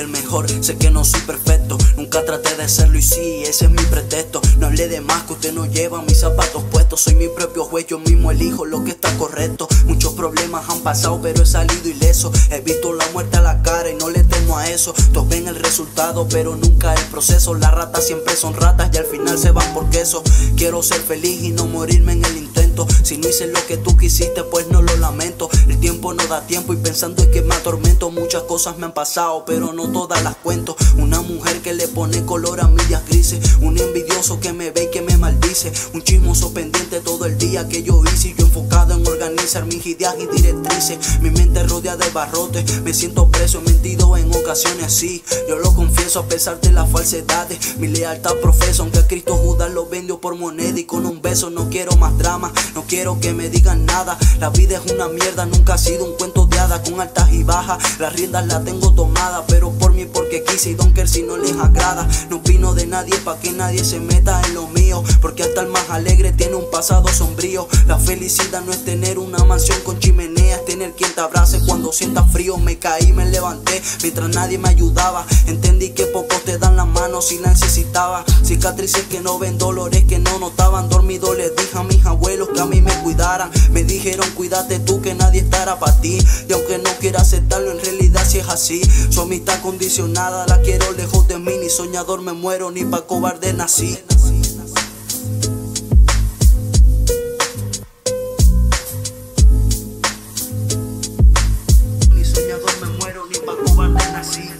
mejor. Sé que no soy perfecto, nunca traté de serlo y sí, ese es mi pretexto. No hablé de más que usted no lleva mis zapatos puestos. Soy mi propio juez, yo mismo elijo lo que está correcto. Pasado, pero he salido ileso. He visto la muerte a la cara y no le temo a eso. Todos ven el resultado, pero nunca el proceso. Las ratas siempre son ratas y al final se van por queso. Quiero ser feliz y no morirme en el intento. Si no hice lo que tú quisiste, pues no lo lamento. El tiempo no da tiempo y pensando es que me atormento. Muchas cosas me han pasado, pero no todas las cuento. Una mujer que le pone color a millas grises. Un envidioso que me ve y que me maldice. Un chismoso pendiente todo el día que yo hice. Y yo enfocado en organizar mis ideas y directrices. Mi mente rodea de barrotes. Me siento preso, he mentido en ocasiones así. Yo lo confieso a pesar de las falsedades. Mi lealtad profeso, aunque a Cristo Judas lo vendió por moneda y con un beso. No quiero más drama, no quiero que me digan nada. La vida es una mierda, nunca ha sido un cuento de hadas con altas y bajas. Las riendas las tengo tomadas, pero por mí si no les agrada. No opino de nadie pa' que nadie se meta en lo mío, porque hasta el más alegre tiene un pasado sombrío. La felicidad no es tener una mansión con chimenea, es tener quien te abrace cuando sientas frío. Me caí, me levanté mientras nadie me ayudaba. Entendí que pocos te dan la mano si la necesitaba. Cicatrices que no ven, dolores que no notaban. Dormido les dije a mis abuelos que a mí me cuidaran. Me dijeron, cuídate tú que nadie estará para ti. Y aunque no quiera aceptarlo, en realidad su amistad condicionada la quiero lejos de mí. Ni soñador me muero, ni pa' cobarde nací. Ni soñador me muero, ni pa' cobarde nací.